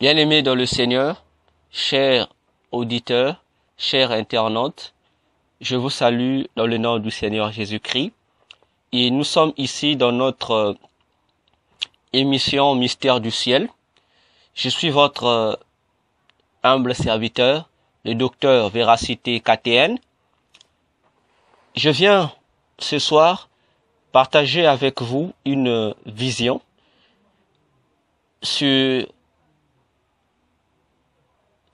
Bien-aimés dans le Seigneur, chers auditeurs, chers internautes, je vous salue dans le nom du Seigneur Jésus-Christ. Et nous sommes ici dans notre euh, émission Mystère du ciel. Je suis votre euh, humble serviteur, le docteur Véracité KTN. Je viens ce soir partager avec vous une vision sur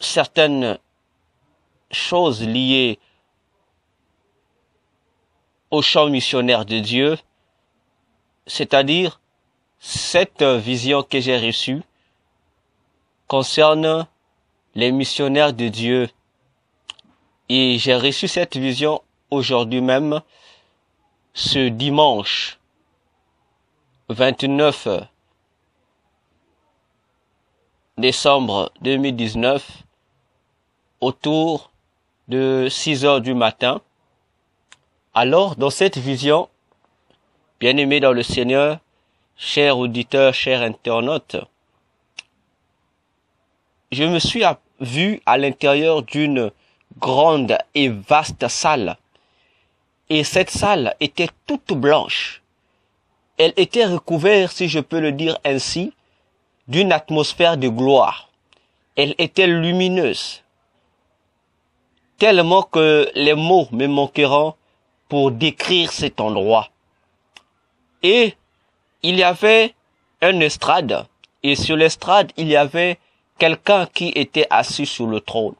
certaines choses liées au champ missionnaire de Dieu, c'est-à-dire cette vision que j'ai reçue concerne les missionnaires de Dieu. Et j'ai reçu cette vision aujourd'hui même, ce dimanche 29 décembre 2019 autour de 6 heures du matin. Alors, dans cette vision, bien-aimé dans le Seigneur, chers auditeurs, chers internautes, je me suis vu à l'intérieur d'une grande et vaste salle. Et cette salle était toute blanche. Elle était recouverte, si je peux le dire ainsi, d'une atmosphère de gloire. Elle était lumineuse, tellement que les mots me manqueront pour décrire cet endroit. Et il y avait un estrade, et sur l'estrade, il y avait quelqu'un qui était assis sur le trône.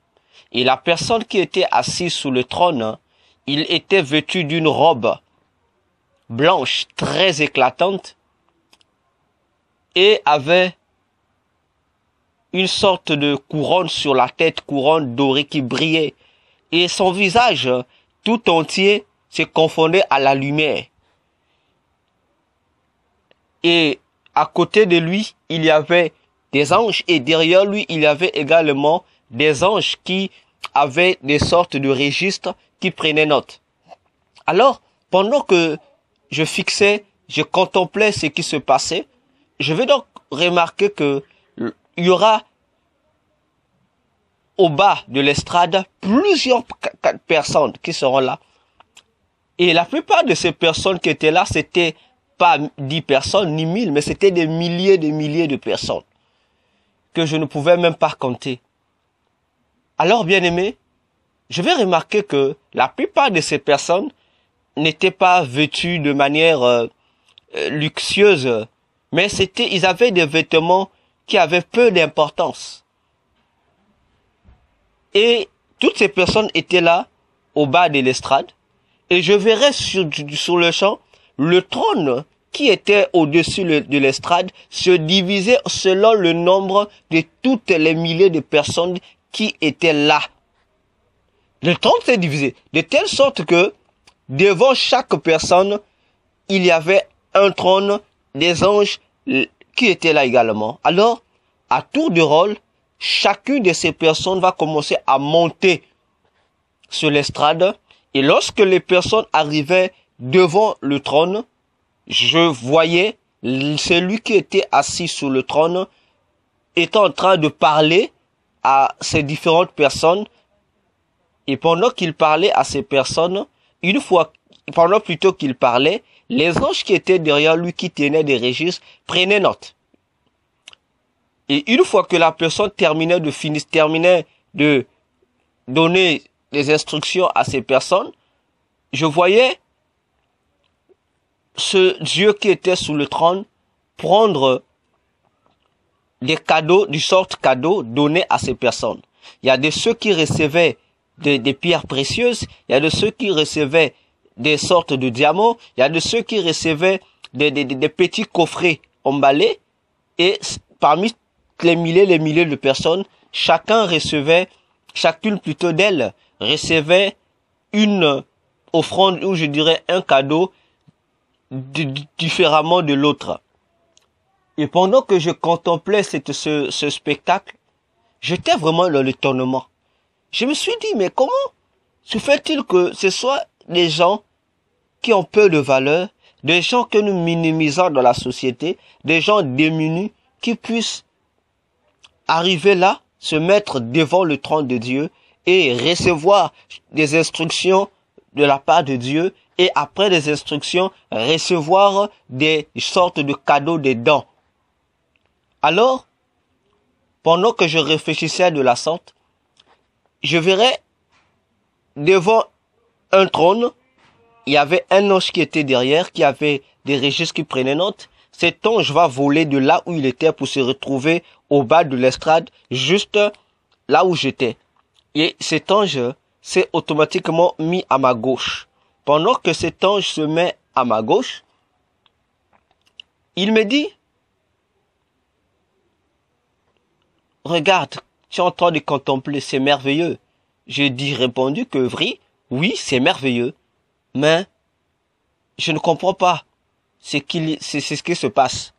Et la personne qui était assise sur le trône, il était vêtu d'une robe blanche très éclatante et avait une sorte de couronne sur la tête, couronne dorée qui brillait. Et son visage tout entier se confondait à la lumière. Et à côté de lui, il y avait des anges et derrière lui, il y avait également des anges qui avaient des sortes de registres qui prenaient note. Alors, pendant que je fixais, je contemplais ce qui se passait, je vais donc remarquer que il y aura au bas de l'estrade plusieurs personnes qui seront là. Et la plupart de ces personnes qui étaient là, c'était pas dix personnes ni mille, mais c'était des milliers de milliers de personnes que je ne pouvais même pas compter. Alors, bien aimé, je vais remarquer que la plupart de ces personnes n'étaient pas vêtues de manière euh, euh, luxueuse, mais c'était, ils avaient des vêtements qui avaient peu d'importance. Et toutes ces personnes étaient là, au bas de l'estrade, et je verrais sur, sur le champ le trône qui était au-dessus de l'estrade se divisait selon le nombre de toutes les milliers de personnes qui étaient là. Le trône s'est divisé de telle sorte que devant chaque personne, il y avait un trône des anges qui étaient là également. Alors, à tour de rôle, chacune de ces personnes va commencer à monter sur l'estrade et lorsque les personnes arrivaient devant le trône, je voyais celui qui était assis sur le trône étant en train de parler à ces différentes personnes et pendant qu'il parlait à ces personnes, une fois, pendant plutôt qu'il parlait, les anges qui étaient derrière lui, qui tenaient des registres, prenaient note. Et une fois que la personne terminait de finir, terminait de donner des instructions à ces personnes, je voyais ce Dieu qui était sous le trône prendre des cadeaux, du sorte cadeaux donnés à ces personnes. Il y a de ceux qui recevaient des, pierres précieuses, il y a de ceux qui recevaient des sortes de diamants, il y a de ceux qui recevaient des petits coffrets emballés, et parmi les milliers, les milliers de personnes, chacun recevait, chacune plutôt d'elles, recevait une offrande ou je dirais un cadeau différemment de l'autre. Et pendant que je contemplais cette, ce, ce spectacle, j'étais vraiment dans l'étonnement. Je me suis dit, mais comment se fait-il que ce soit des gens qui ont peu de valeur, des gens que nous minimisons dans la société, des gens démunis, qui puissent arriver là, se mettre devant le trône de Dieu et recevoir des instructions de la part de Dieu et après des instructions, recevoir des sortes de cadeaux des dons. Alors, pendant que je réfléchissais de la sorte, je verrais devant un trône, il y avait un ange qui était derrière, qui avait des registres qui prenaient note. Cet ange va voler de là où il était pour se retrouver au bas de l'estrade, juste là où j'étais. Et cet ange s'est automatiquement mis à ma gauche. Pendant que cet ange se met à ma gauche, il me dit, regarde, tu es en train de contempler, c'est merveilleux. J'ai dit répondu que oui, oui, c'est merveilleux, mais je ne comprends pas ce c'est ce qui se passe.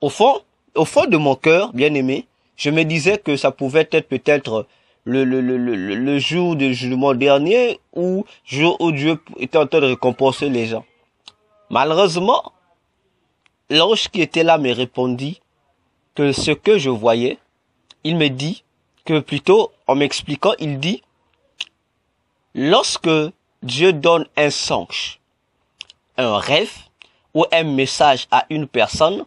Au fond, au fond de mon cœur, bien aimé, je me disais que ça pouvait être peut-être le, jour du jugement dernier ou jour où Dieu était en train de récompenser les gens. Malheureusement, l'ange qui était là me répondit que ce que je voyais, il me dit que plutôt en m'expliquant, il dit, lorsque Dieu donne un songe, un rêve ou un message à une personne,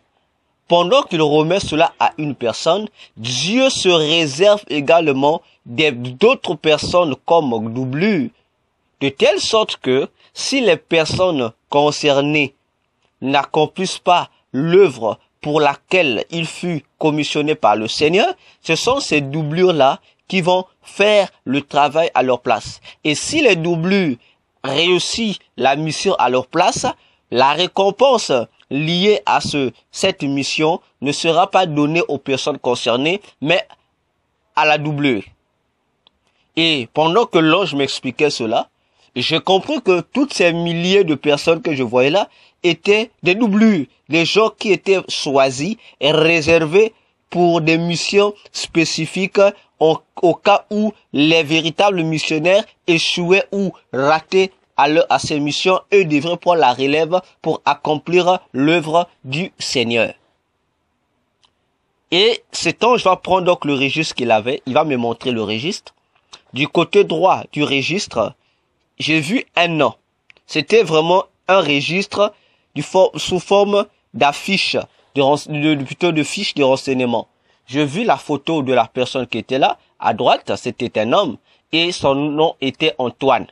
pendant qu'il remet cela à une personne, Dieu se réserve également d'autres personnes comme doublure, de telle sorte que si les personnes concernées n'accomplissent pas l'œuvre pour laquelle il fut commissionné par le Seigneur, ce sont ces doublures-là qui vont faire le travail à leur place. Et si les doublures réussissent la mission à leur place, la récompense lié à ce, cette mission ne sera pas donné aux personnes concernées, mais à la doublure. Et pendant que l'ange m'expliquait cela, j'ai compris que toutes ces milliers de personnes que je voyais là étaient des doublures, des gens qui étaient choisis et réservés pour des missions spécifiques au cas où les véritables missionnaires échouaient ou rataient à, à ces missions, eux devraient prendre la relève pour accomplir l'œuvre du Seigneur. Et cet ange va prendre donc le registre qu'il avait, il va me montrer le registre. Du côté droit du registre, j'ai vu un nom. C'était vraiment un registre sous forme d'affiche, de, plutôt de fiche de renseignement. J'ai vu la photo de la personne qui était là. À droite, c'était un homme et son nom était Antoine.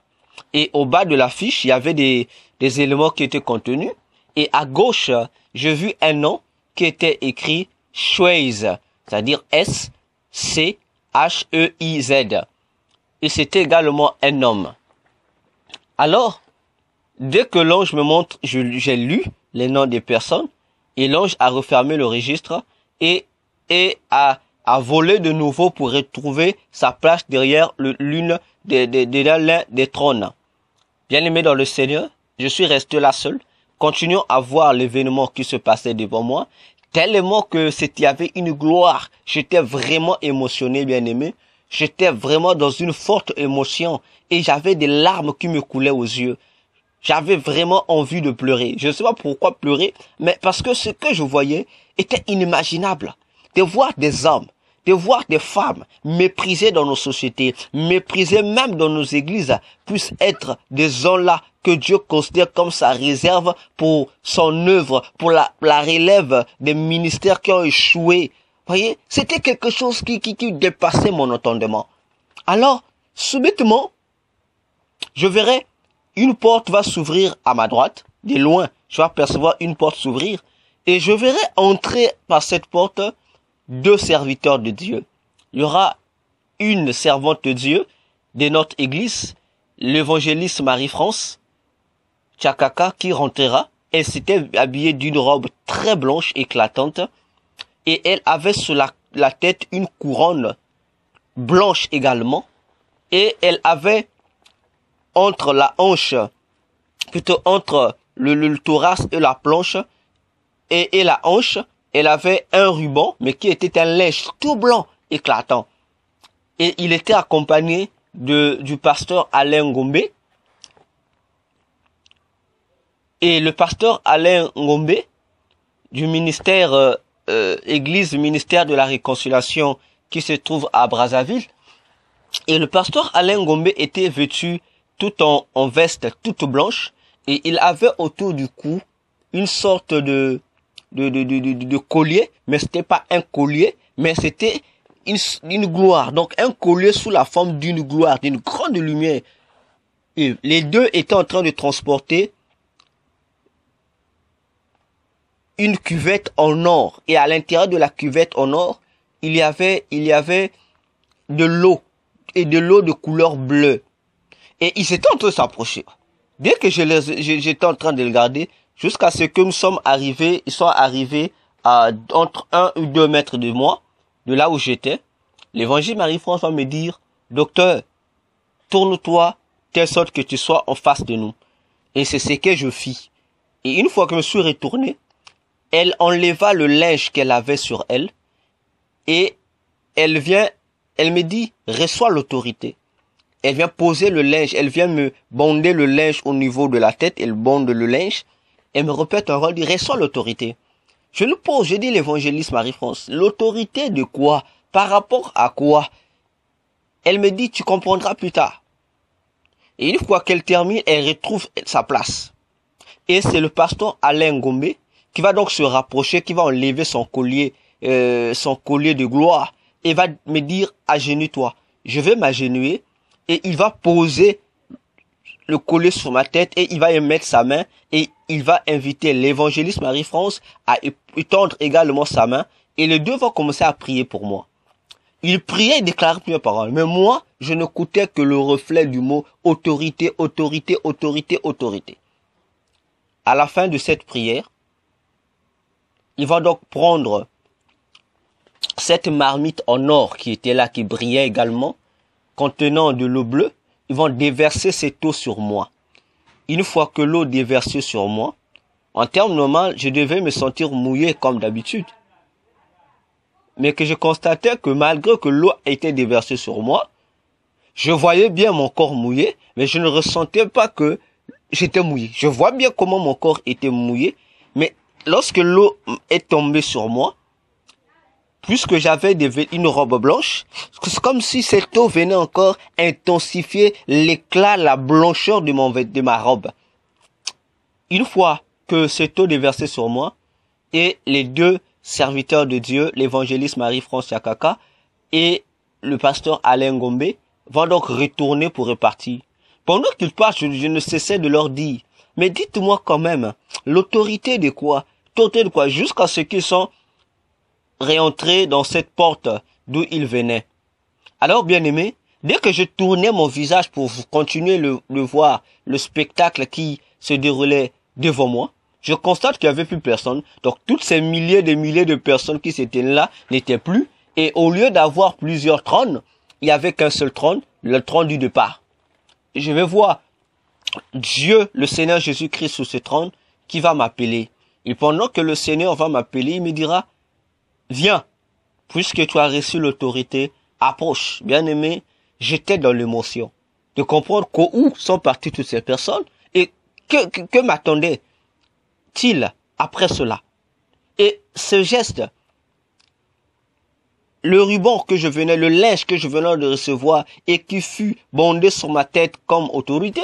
Et au bas de l'affiche, il y avait des, des éléments qui étaient contenus. Et à gauche, j'ai vu un nom qui était écrit Schweiz, c'est-à-dire S-C-H-E-I-Z. Et c'était également un homme. Alors, dès que l'ange me montre, j'ai lu les noms des personnes, et l'ange a refermé le registre et, et a, a volé de nouveau pour retrouver sa place derrière l'une des, des, trônes. Bien aimé dans le Seigneur, je suis resté là seul, continuant à voir l'événement qui se passait devant moi, tellement que c'était avait une gloire. J'étais vraiment émotionné, bien aimé. J'étais vraiment dans une forte émotion et j'avais des larmes qui me coulaient aux yeux. J'avais vraiment envie de pleurer. Je ne sais pas pourquoi pleurer, mais parce que ce que je voyais était inimaginable. De voir des hommes, de voir des femmes méprisées dans nos sociétés, méprisées même dans nos églises, puissent être des gens-là que Dieu considère comme sa réserve pour son œuvre, pour la, la relève des ministères qui ont échoué. Voyez, c'était quelque chose qui, qui, qui dépassait mon entendement. Alors, subitement, je verrai une porte va s'ouvrir à ma droite, de loin, je vais apercevoir une porte s'ouvrir, et je verrai entrer par cette porte deux serviteurs de Dieu. Il y aura une servante de Dieu de notre église, l'évangéliste Marie-France Tchakaka, qui rentrera. Elle s'était habillée d'une robe très blanche, éclatante, et elle avait sur la, tête une couronne blanche également, et elle avait entre la hanche, plutôt entre le, le, thorax et la planche, et la hanche, elle avait un ruban, mais qui était un linge tout blanc, éclatant. Et il était accompagné de, du pasteur Alain Gombe. Et le pasteur Alain Gombe, du ministère euh, euh, Église, ministère de la réconciliation qui se trouve à Brazzaville. Et le pasteur Alain Gombe était vêtu tout en, en veste toute blanche et il avait autour du cou une sorte de de, de, de, de, collier, mais c'était pas un collier, mais c'était une, gloire. Donc un collier sous la forme d'une gloire, d'une grande lumière. Et les deux étaient en train de transporter une cuvette en or. Et à l'intérieur de la cuvette en or, il y avait, il y avait de l'eau. Et de l'eau de couleur bleue. Et ils étaient en train de s'approcher. Dès que j'étais en train de le garder, jusqu'à ce que nous sommes arrivés, ils sont arrivés à entre un ou deux mètres de moi, de là où j'étais. L'évangile Marie-France me dire, docteur, tourne-toi, telle sorte que tu sois en face de nous. Et c'est ce que je fis. Et une fois que je me suis retourné, elle enleva le linge qu'elle avait sur elle, et elle vient, elle me dit, reçois l'autorité. Elle vient poser le linge, elle vient me bonder le linge au niveau de la tête, elle bonde le linge, elle me répète un rôle, dit, reçois l'autorité. Je nous pose, je dis l'évangéliste Marie-France, l'autorité de quoi? Par rapport à quoi? Elle me dit, tu comprendras plus tard. Et une fois qu'elle termine, elle retrouve sa place. Et c'est le pasteur Alain Gombe qui va donc se rapprocher, qui va enlever son collier, euh, son collier de gloire, et va me dire, agenouille-toi. Je vais m'agenouiller, et il va poser le collier sur ma tête, et il va y mettre sa main, et il va inviter l'évangéliste Marie-France à étendre également sa main, et les deux vont commencer à prier pour moi. Il priait et déclarait plusieurs paroles, mais moi, je ne coûtais que le reflet du mot autorité, autorité, autorité, autorité. À la fin de cette prière, il va donc prendre cette marmite en or qui était là, qui brillait également, contenant de l'eau bleue, ils vont déverser cette eau sur moi. Une fois que l'eau déversée sur moi, en termes normaux, je devais me sentir mouillé comme d'habitude. Mais que je constatais que malgré que l'eau était déversée sur moi, je voyais bien mon corps mouillé, mais je ne ressentais pas que j'étais mouillé. Je vois bien comment mon corps était mouillé, mais lorsque l'eau est tombée sur moi, puisque j'avais une robe blanche, c'est comme si cette eau venait encore intensifier l'éclat, la blancheur de, ma robe. Une fois que cette eau déversée sur moi, et les deux serviteurs de Dieu, l'évangéliste Marie-France Yakaka et le pasteur Alain Gombe, vont donc retourner pour repartir. Pendant qu'ils partent, je ne cessais de leur dire, mais dites-moi quand même, l'autorité de quoi L'autorité de quoi Jusqu'à ce qu'ils sont réentrés dans cette porte d'où ils venaient. Alors, bien aimé, dès que je tournais mon visage pour continuer le, le voir, le spectacle qui se déroulait devant moi, je constate qu'il n'y avait plus personne. Donc, toutes ces milliers de milliers de personnes qui s'étaient là n'étaient plus. Et au lieu d'avoir plusieurs trônes, il n'y avait qu'un seul trône, le trône du départ. je vais voir Dieu, le Seigneur Jésus-Christ sur ce trône, qui va m'appeler. Et pendant que le Seigneur va m'appeler, il me dira, viens, puisque tu as reçu l'autorité, approche. Bien aimé, j'étais dans l'émotion de comprendre où sont parties toutes ces personnes et que, que, que m'attendait-il après cela. Et ce geste, le ruban que je venais, le linge que je venais de recevoir et qui fut bondé sur ma tête comme autorité,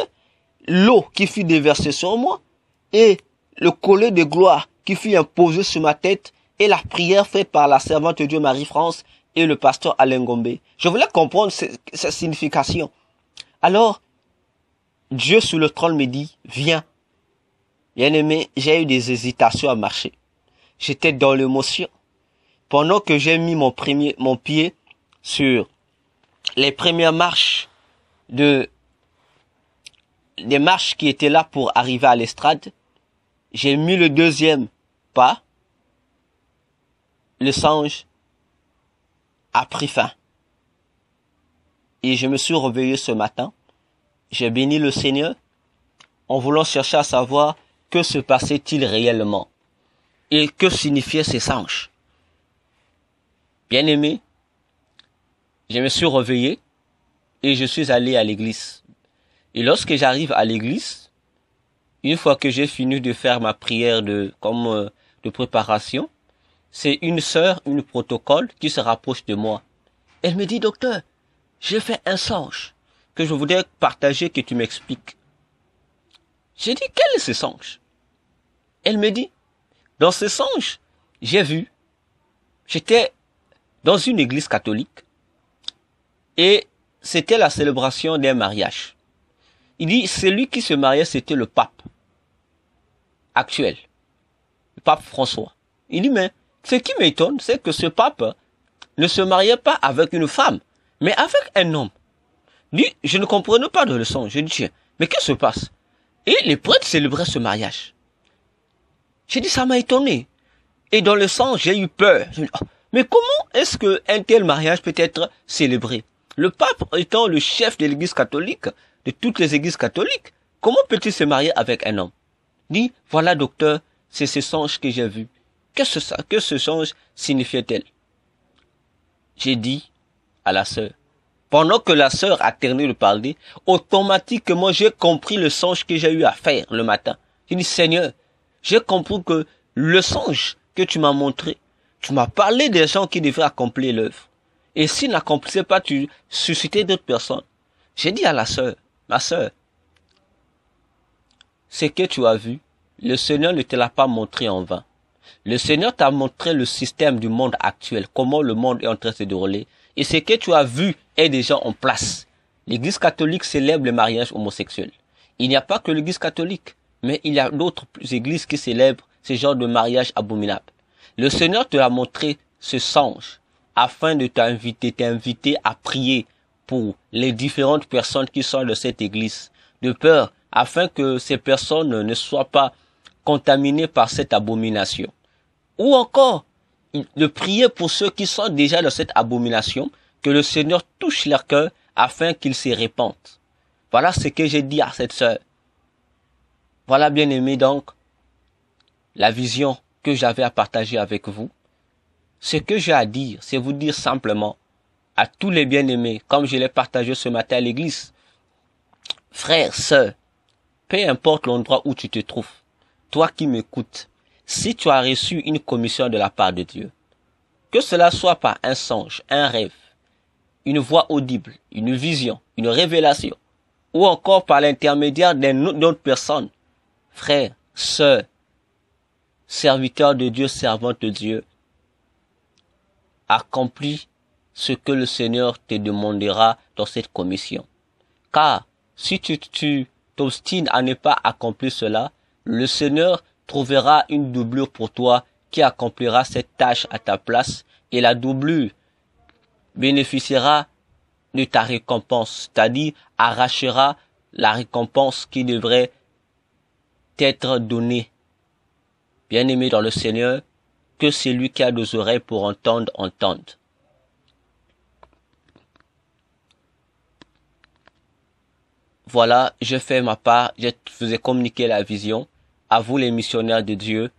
l'eau qui fut déversée sur moi et le collet de gloire qui fut imposé sur ma tête et la prière faite par la servante de Dieu Marie-France et le pasteur Alain Gombe. Je voulais comprendre sa signification. Alors, Dieu sur le trône me dit, viens. Bien aimé, j'ai eu des hésitations à marcher. J'étais dans l'émotion. Pendant que j'ai mis mon premier, mon pied sur les premières marches de, des marches qui étaient là pour arriver à l'estrade, j'ai mis le deuxième pas, le singe a pris fin. Et je me suis réveillé ce matin, j'ai béni le Seigneur en voulant chercher à savoir que se passait-il réellement et que signifiaient ces singes. Bien aimé, je me suis réveillé et je suis allé à l'église. Et lorsque j'arrive à l'église, une fois que j'ai fini de faire ma prière de comme euh, de préparation, c'est une sœur, une protocole qui se rapproche de moi Elle me dit, docteur, j'ai fait un songe que je voudrais partager, que tu m'expliques. J'ai dit, quel est ce songe? Elle me dit, dans ce songe, j'ai vu, j'étais dans une église catholique et c'était la célébration d'un mariage. Il dit, celui qui se mariait, c'était le pape actuel, le pape François. Il dit, mais ce qui m'étonne, c'est que ce pape ne se mariait pas avec une femme, mais avec un homme. Dit, je ne comprenais pas de leçon. Je dis, tiens, mais qu'est-ce qui se passe? Et les prêtres célébraient ce mariage. J'ai dit, ça m'a étonné. Et dans le sens, j'ai eu peur. Oh, mais comment est-ce qu'un tel mariage peut être célébré? Le pape étant le chef de l'église catholique, de toutes les églises catholiques, comment peut-il se marier avec un homme? Dit, voilà docteur, c'est ce songe que j'ai vu. Qu'est-ce que ce songe signifiait-elle? J'ai dit à la sœur, pendant que la sœur a terminé de parler, automatiquement j'ai compris le songe que j'ai eu à faire le matin. J'ai dit, Seigneur, j'ai compris que le songe que tu m'as montré, tu m'as parlé des gens qui devraient accomplir l'œuvre. Et s'ils n'accomplissaient pas, tu suscitais d'autres personnes. J'ai dit à la sœur, ma sœur, ce que tu as vu, le Seigneur ne te l'a pas montré en vain. Le Seigneur t'a montré le système du monde actuel, comment le monde est en train de se dérouler. Et ce que tu as vu est déjà en place. L'église catholique célèbre le mariage homosexuel. Il n'y a pas que l'église catholique, mais il y a d'autres églises qui célèbrent ce genre de mariage abominable. Le Seigneur te montré ce songe afin de t'inviter, t'inviter à prier pour les différentes personnes qui sont de cette église, de peur afin que ces personnes ne soient pas contaminées par cette abomination. Ou encore, de prier pour ceux qui sont déjà dans cette abomination, que le Seigneur touche leur cœur afin qu'ils se répandent. Voilà ce que j'ai dit à cette sœur. Voilà, bien aimé, donc, la vision que j'avais à partager avec vous. Ce que j'ai à dire, c'est vous dire simplement à tous les bien-aimés, comme je l'ai partagé ce matin à l'église, frères, sœurs, peu importe l'endroit où tu te trouves, toi qui m'écoutes, si tu as reçu une commission de la part de Dieu, que cela soit par un songe, un rêve, une voix audible, une vision, une révélation, ou encore par l'intermédiaire d'une autre personne, frère, sœur, serviteur de Dieu, servante de Dieu, accomplis ce que le Seigneur te demandera dans cette commission. Car si tu t'obstines à ne pas accomplir cela, le Seigneur trouvera une doublure pour toi qui accomplira cette tâche à ta place et la doublure bénéficiera de ta récompense, c'est-à-dire arrachera la récompense qui devrait t'être donnée. Bien-aimé dans le Seigneur, que celui qui a des oreilles pour entendre, entende. Voilà, je fais ma part, je vous ai communiqué la vision à vous les missionnaires de Dieu,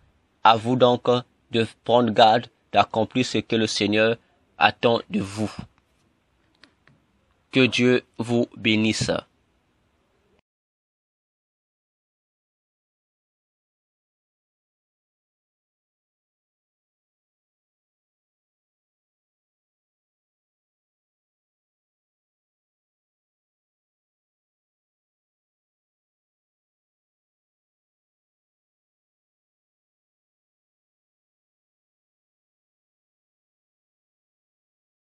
à vous donc de prendre garde, d'accomplir ce que le Seigneur attend de vous. Que Dieu vous bénisse.